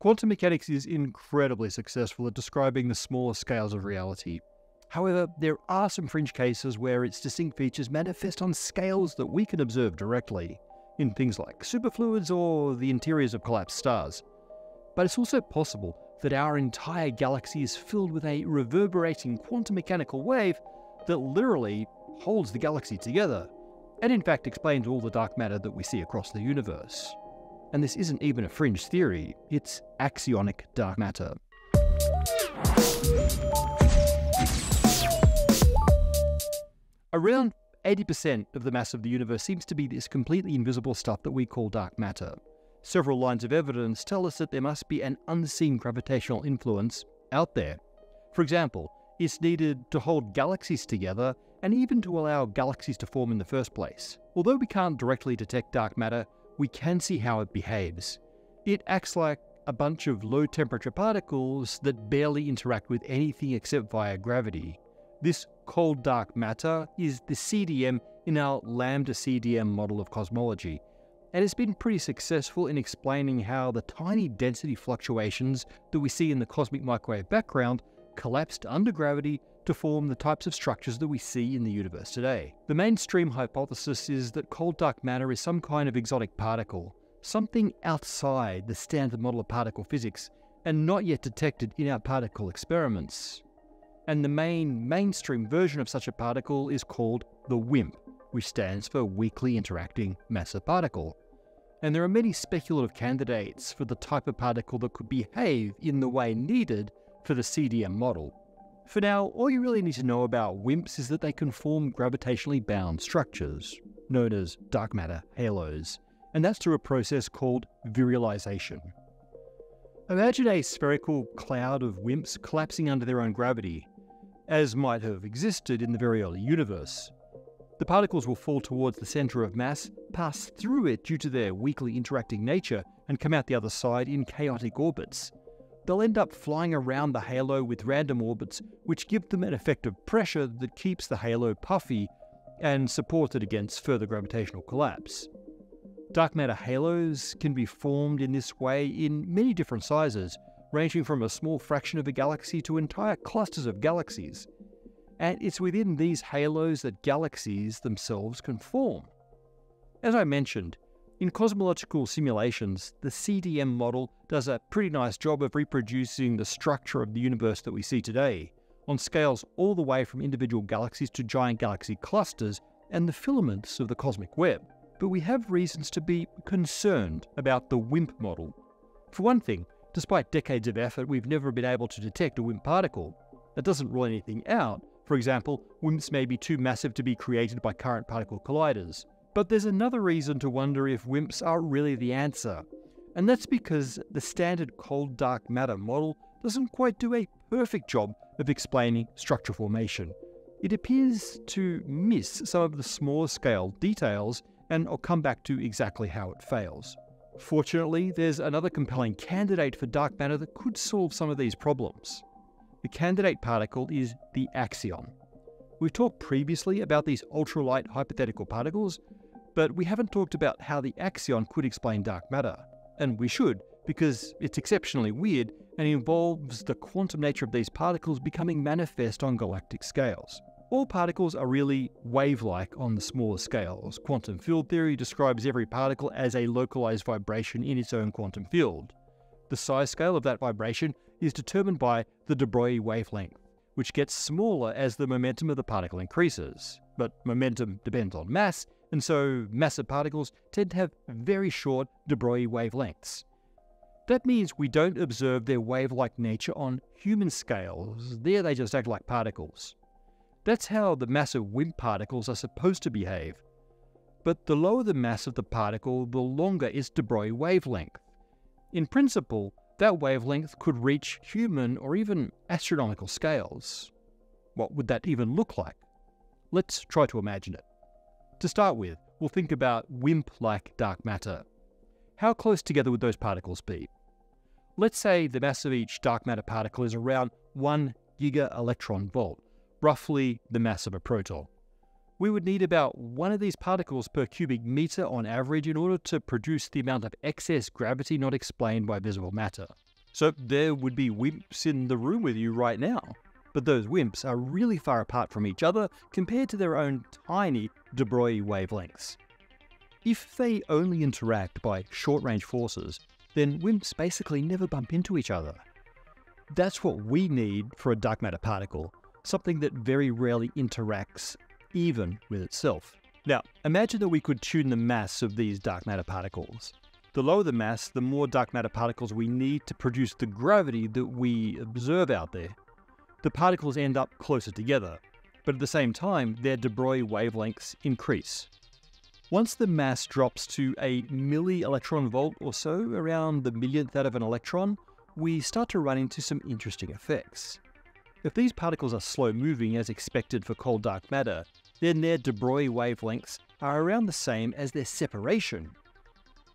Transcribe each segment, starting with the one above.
Quantum mechanics is incredibly successful at describing the smaller scales of reality. However, there are some fringe cases where its distinct features manifest on scales that we can observe directly, in things like superfluids or the interiors of collapsed stars. But it's also possible that our entire galaxy is filled with a reverberating quantum mechanical wave that literally holds the galaxy together, and in fact explains all the dark matter that we see across the universe. And this isn't even a fringe theory, it's axionic dark matter. Around 80% of the mass of the universe seems to be this completely invisible stuff that we call dark matter. Several lines of evidence tell us that there must be an unseen gravitational influence out there. For example, it's needed to hold galaxies together and even to allow galaxies to form in the first place. Although we can't directly detect dark matter, we can see how it behaves. It acts like a bunch of low temperature particles that barely interact with anything except via gravity. This cold dark matter is the CDM in our lambda CDM model of cosmology, and it's been pretty successful in explaining how the tiny density fluctuations that we see in the cosmic microwave background collapsed under gravity to form the types of structures that we see in the universe today. The mainstream hypothesis is that cold dark matter is some kind of exotic particle, something outside the standard model of particle physics and not yet detected in our particle experiments. And the main mainstream version of such a particle is called the WIMP, which stands for Weakly Interacting Massive Particle. And there are many speculative candidates for the type of particle that could behave in the way needed for the CDM model. For now, all you really need to know about WIMPs is that they can form gravitationally bound structures, known as dark matter halos, and that's through a process called virialization. Imagine a spherical cloud of WIMPs collapsing under their own gravity, as might have existed in the very early universe. The particles will fall towards the centre of mass, pass through it due to their weakly interacting nature, and come out the other side in chaotic orbits they'll end up flying around the halo with random orbits, which give them an effect of pressure that keeps the halo puffy and supports it against further gravitational collapse. Dark matter halos can be formed in this way in many different sizes, ranging from a small fraction of a galaxy to entire clusters of galaxies. And it's within these halos that galaxies themselves can form. As I mentioned, in cosmological simulations, the CDM model does a pretty nice job of reproducing the structure of the universe that we see today, on scales all the way from individual galaxies to giant galaxy clusters and the filaments of the cosmic web. But we have reasons to be concerned about the WIMP model. For one thing, despite decades of effort, we've never been able to detect a WIMP particle. That doesn't rule anything out. For example, WIMPs may be too massive to be created by current particle colliders. But there's another reason to wonder if WIMPs are really the answer, and that's because the standard cold dark matter model doesn't quite do a perfect job of explaining structure formation. It appears to miss some of the smaller scale details, and I'll come back to exactly how it fails. Fortunately, there's another compelling candidate for dark matter that could solve some of these problems. The candidate particle is the axion. We've talked previously about these ultralight hypothetical particles, but we haven't talked about how the axion could explain dark matter. And we should, because it's exceptionally weird and involves the quantum nature of these particles becoming manifest on galactic scales. All particles are really wave-like on the smaller scales. Quantum field theory describes every particle as a localized vibration in its own quantum field. The size scale of that vibration is determined by the de Broglie wavelength, which gets smaller as the momentum of the particle increases. But momentum depends on mass, and so massive particles tend to have very short de Broglie wavelengths. That means we don't observe their wave-like nature on human scales, there they just act like particles. That's how the massive WIMP particles are supposed to behave. But the lower the mass of the particle, the longer its de Broglie wavelength. In principle, that wavelength could reach human or even astronomical scales. What would that even look like? Let's try to imagine it. To start with, we'll think about WIMP-like dark matter. How close together would those particles be? Let's say the mass of each dark matter particle is around 1 giga electron volt, roughly the mass of a proton. We would need about one of these particles per cubic meter on average in order to produce the amount of excess gravity not explained by visible matter. So there would be WIMPs in the room with you right now. But those WIMPs are really far apart from each other compared to their own tiny de Broglie wavelengths. If they only interact by short range forces, then WIMPs basically never bump into each other. That's what we need for a dark matter particle, something that very rarely interacts even with itself. Now, imagine that we could tune the mass of these dark matter particles. The lower the mass, the more dark matter particles we need to produce the gravity that we observe out there. The particles end up closer together, but at the same time, their de Broglie wavelengths increase. Once the mass drops to a milli electron volt or so, around the millionth out of an electron, we start to run into some interesting effects. If these particles are slow moving as expected for cold dark matter, then their de Broglie wavelengths are around the same as their separation.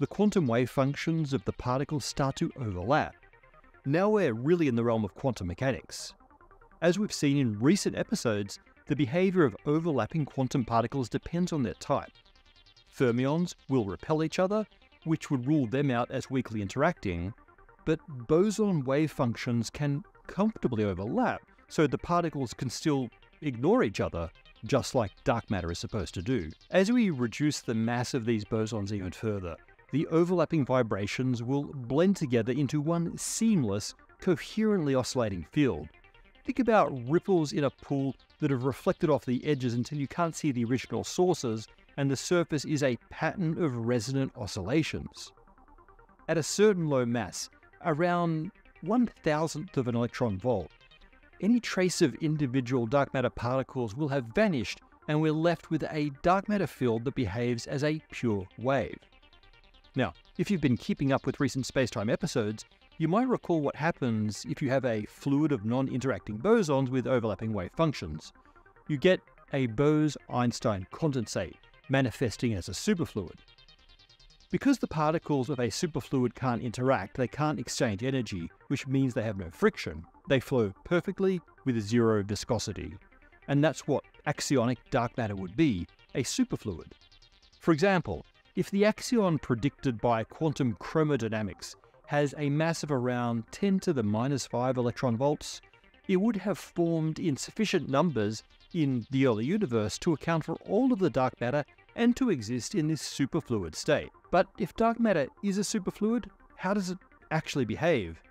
The quantum wave functions of the particles start to overlap. Now we're really in the realm of quantum mechanics. As we've seen in recent episodes, the behavior of overlapping quantum particles depends on their type. Fermions will repel each other, which would rule them out as weakly interacting, but boson wave functions can comfortably overlap, so the particles can still ignore each other, just like dark matter is supposed to do. As we reduce the mass of these bosons even further, the overlapping vibrations will blend together into one seamless, coherently oscillating field. Think about ripples in a pool that have reflected off the edges until you can't see the original sources, and the surface is a pattern of resonant oscillations. At a certain low mass, around one thousandth of an electron volt, any trace of individual dark matter particles will have vanished and we're left with a dark matter field that behaves as a pure wave. Now, if you've been keeping up with recent spacetime episodes, you might recall what happens if you have a fluid of non interacting bosons with overlapping wave functions. You get a Bose Einstein condensate, manifesting as a superfluid. Because the particles of a superfluid can't interact, they can't exchange energy, which means they have no friction. They flow perfectly with zero viscosity. And that's what axionic dark matter would be a superfluid. For example, if the axion predicted by quantum chromodynamics has a mass of around 10 to the minus 5 electron volts, it would have formed in sufficient numbers in the early universe to account for all of the dark matter and to exist in this superfluid state. But if dark matter is a superfluid, how does it actually behave?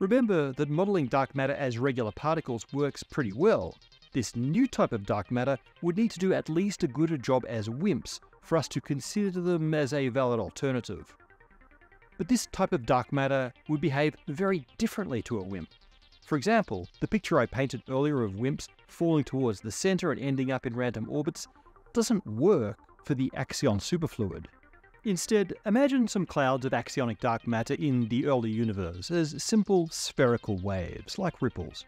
Remember that modelling dark matter as regular particles works pretty well. This new type of dark matter would need to do at least as good a job as WIMPs for us to consider them as a valid alternative. But this type of dark matter would behave very differently to a WIMP. For example, the picture I painted earlier of WIMPs falling towards the centre and ending up in random orbits doesn't work for the axion superfluid. Instead, imagine some clouds of axionic dark matter in the early universe as simple spherical waves, like ripples.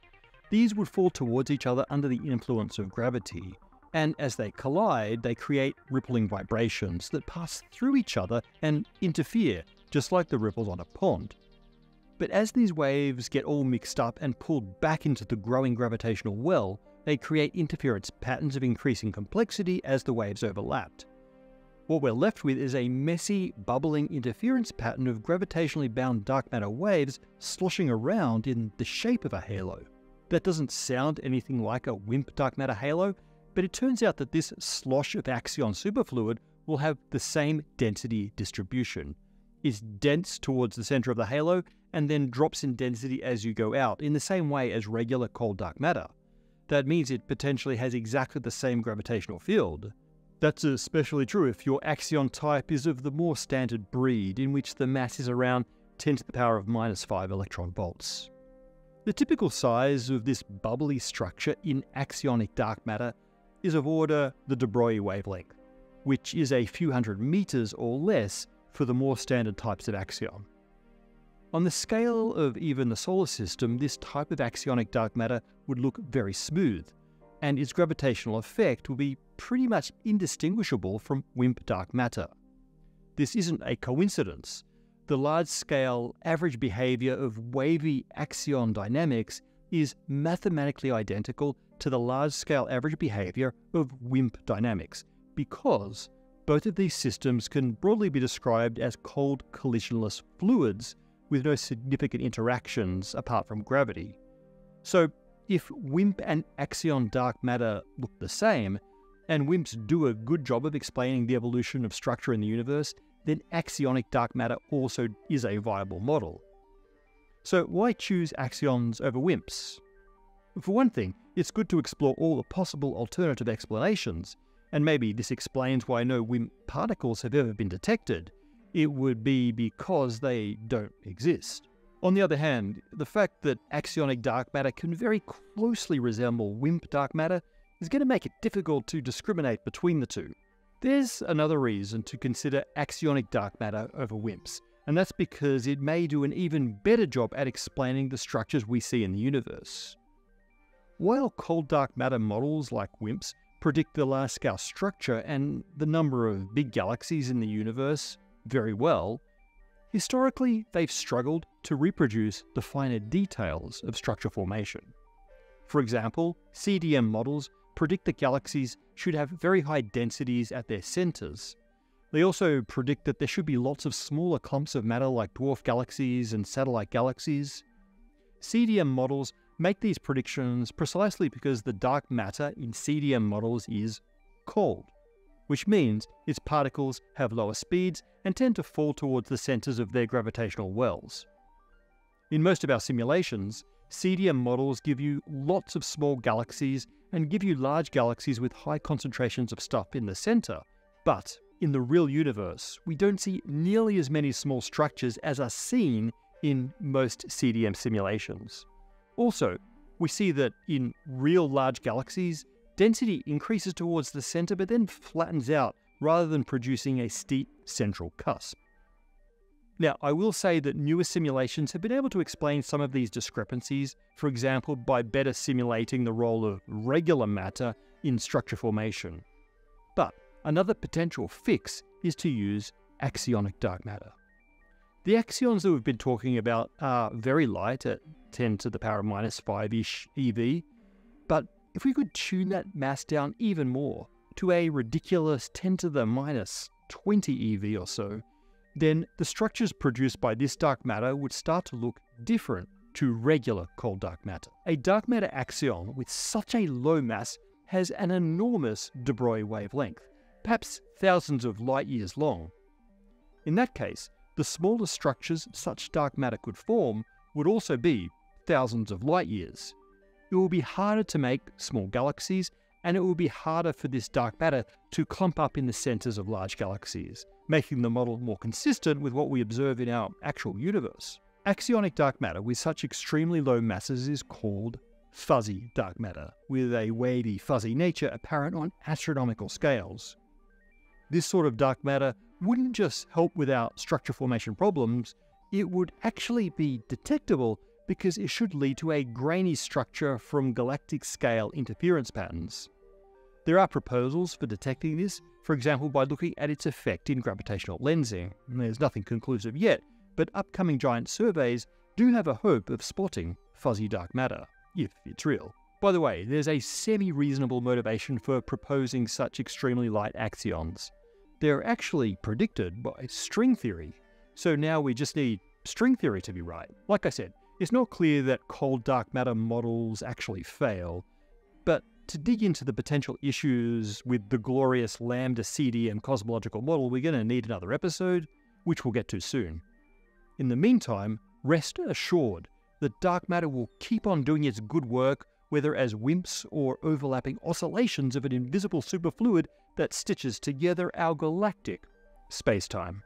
These would fall towards each other under the influence of gravity, and as they collide, they create rippling vibrations that pass through each other and interfere, just like the ripples on a pond. But as these waves get all mixed up and pulled back into the growing gravitational well, they create interference patterns of increasing complexity as the waves overlapped. What we're left with is a messy, bubbling interference pattern of gravitationally bound dark matter waves sloshing around in the shape of a halo. That doesn't sound anything like a WIMP dark matter halo, but it turns out that this slosh of axion superfluid will have the same density distribution. It's dense towards the center of the halo and then drops in density as you go out, in the same way as regular cold dark matter. That means it potentially has exactly the same gravitational field. That's especially true if your axion type is of the more standard breed, in which the mass is around 10 to the power of minus 5 electron volts. The typical size of this bubbly structure in axionic dark matter is of order the de Broglie wavelength, which is a few hundred meters or less for the more standard types of axion. On the scale of even the solar system, this type of axionic dark matter would look very smooth, and its gravitational effect would be pretty much indistinguishable from WIMP dark matter. This isn't a coincidence. The large scale average behavior of wavy axion dynamics is mathematically identical to the large scale average behavior of WIMP dynamics because both of these systems can broadly be described as cold collisionless fluids with no significant interactions apart from gravity. So, if WIMP and axion dark matter look the same, and WIMPs do a good job of explaining the evolution of structure in the universe, then axionic dark matter also is a viable model. So, why choose axions over WIMPs? For one thing, it's good to explore all the possible alternative explanations, and maybe this explains why no WIMP particles have ever been detected. It would be because they don't exist. On the other hand, the fact that axionic dark matter can very closely resemble WIMP dark matter is going to make it difficult to discriminate between the two. There's another reason to consider axionic dark matter over WIMPs, and that's because it may do an even better job at explaining the structures we see in the universe. While cold dark matter models like WIMPs predict the large scale structure and the number of big galaxies in the universe very well, historically they've struggled to reproduce the finer details of structure formation. For example, CDM models predict that galaxies should have very high densities at their centers. They also predict that there should be lots of smaller clumps of matter like dwarf galaxies and satellite galaxies. CDM models make these predictions precisely because the dark matter in CDM models is cold, which means its particles have lower speeds and tend to fall towards the centers of their gravitational wells. In most of our simulations, CDM models give you lots of small galaxies and give you large galaxies with high concentrations of stuff in the center. But in the real universe, we don't see nearly as many small structures as are seen in most CDM simulations. Also, we see that in real large galaxies, density increases towards the center but then flattens out rather than producing a steep central cusp. Now, I will say that newer simulations have been able to explain some of these discrepancies, for example, by better simulating the role of regular matter in structure formation. But another potential fix is to use axionic dark matter. The axions that we've been talking about are very light at 10 to the power of minus 5 ish eV, but if we could tune that mass down even more to a ridiculous 10 to the minus 20 eV or so, then the structures produced by this dark matter would start to look different to regular cold dark matter. A dark matter axion with such a low mass has an enormous de Broglie wavelength, perhaps thousands of light years long. In that case, the smallest structures such dark matter could form would also be thousands of light years. It will be harder to make small galaxies, and it will be harder for this dark matter to clump up in the centers of large galaxies making the model more consistent with what we observe in our actual universe. Axionic dark matter with such extremely low masses is called fuzzy dark matter, with a wavy, fuzzy nature apparent on astronomical scales. This sort of dark matter wouldn't just help with our structure formation problems, it would actually be detectable because it should lead to a grainy structure from galactic scale interference patterns. There are proposals for detecting this, for example by looking at its effect in gravitational lensing. There's nothing conclusive yet, but upcoming giant surveys do have a hope of spotting fuzzy dark matter, if it's real. By the way, there's a semi reasonable motivation for proposing such extremely light axions. They're actually predicted by string theory, so now we just need string theory to be right. Like I said, it's not clear that cold dark matter models actually fail, but to dig into the potential issues with the glorious Lambda CDM cosmological model, we're going to need another episode, which we'll get to soon. In the meantime, rest assured that dark matter will keep on doing its good work, whether as WIMPs or overlapping oscillations of an invisible superfluid that stitches together our galactic spacetime.